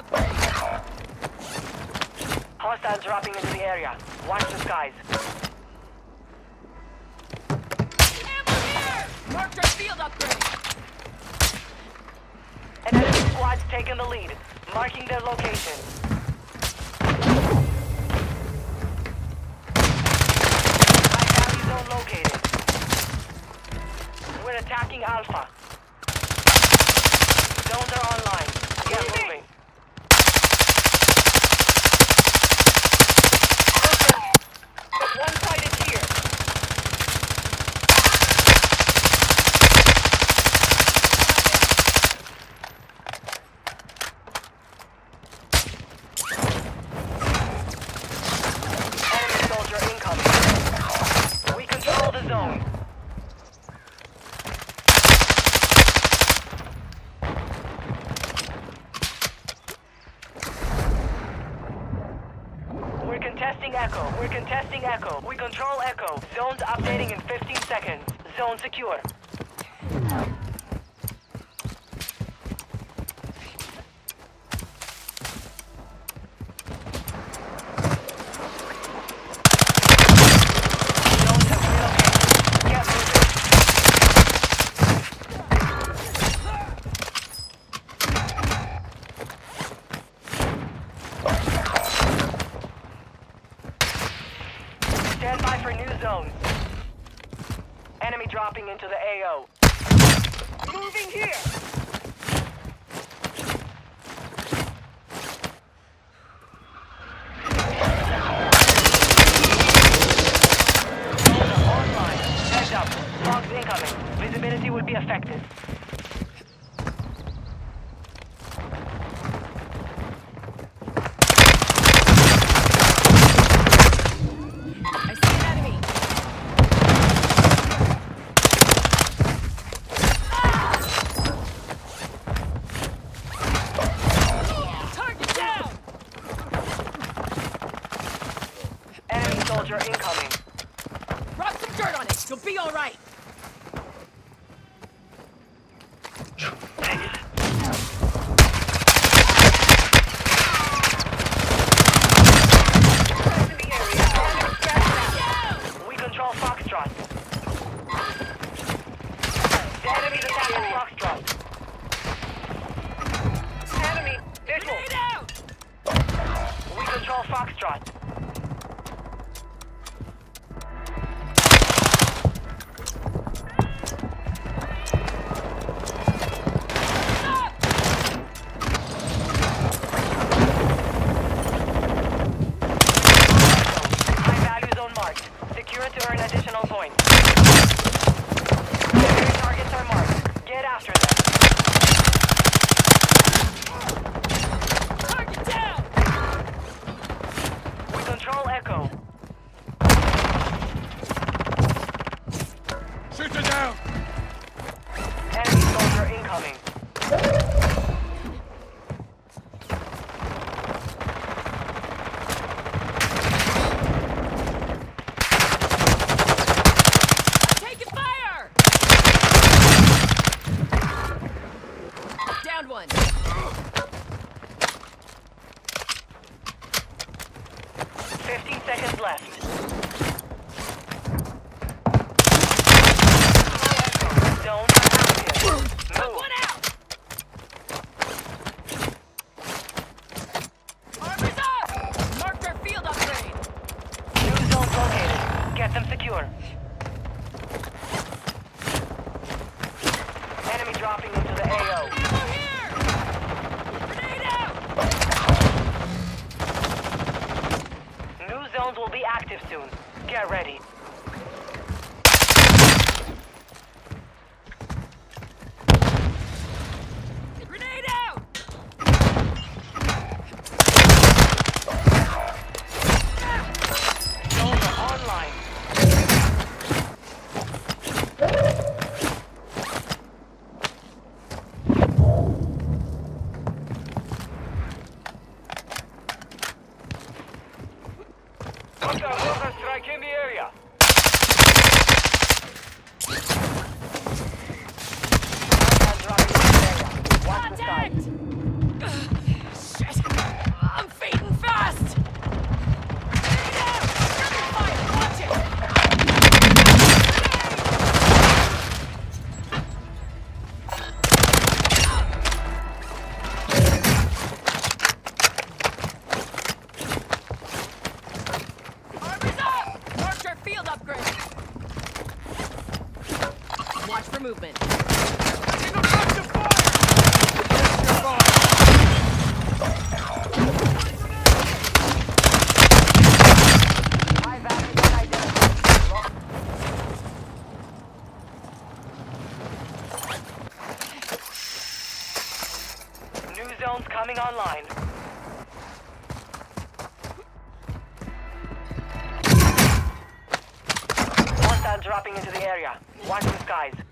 upgrade. Hostiles dropping into the area. Watch the skies. Marked a field upgrade. An enemy squad's taken the lead, marking their location. High zone located. We're attacking Alpha. contesting Echo. We're contesting Echo. We control Echo. Zones updating in 15 seconds. Zone secure. infected. zones will be active soon. Get ready. Watch for movement. online. Hostile dropping into the area. Watch the skies.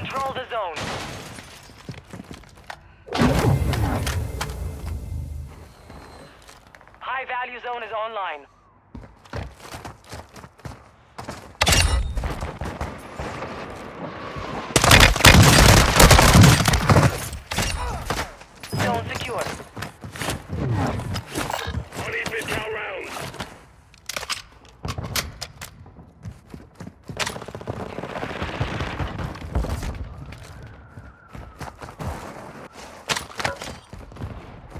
Control the zone. High value zone is online. Zone secure. I need mid-cal rounds.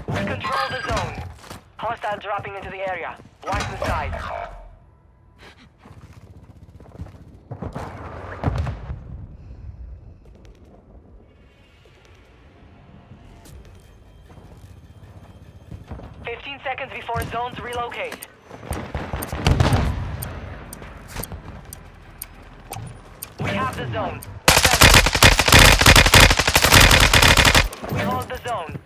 We control the zone. Hostile dropping into the area. Watch the skies. Fifteen seconds before zones relocate. We have the zone. We hold the zone.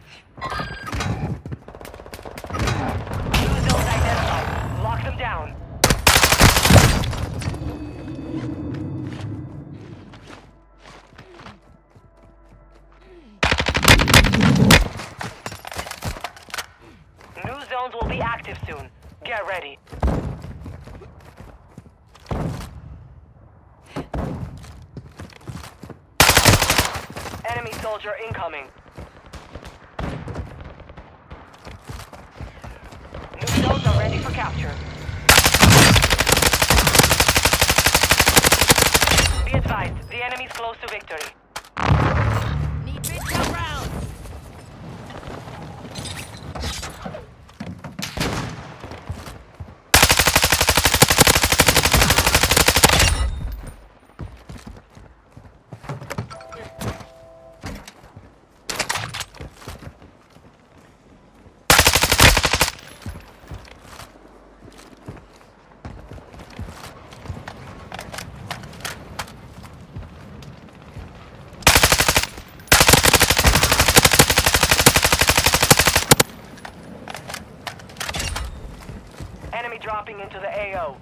Soldier incoming. Zones are ready for capture. Be advised, the enemy's close to victory. Dropping into the AO.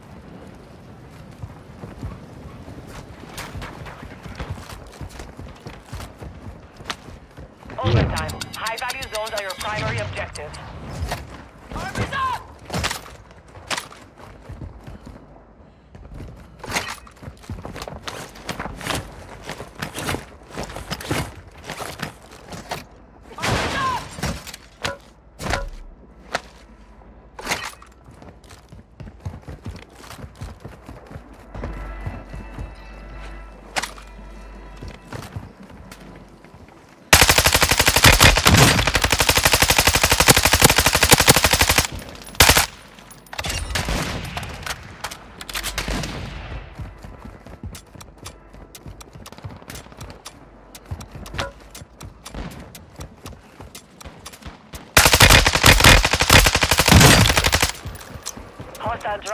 Overtime. High value zones are your primary objective.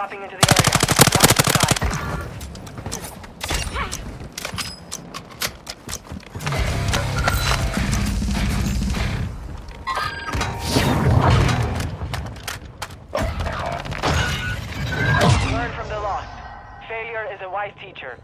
Dropping into the area. Watch the skies. Learn from the lost. Failure is a wise teacher.